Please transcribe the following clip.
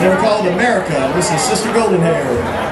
They were called America. This is Sister Golden Hair.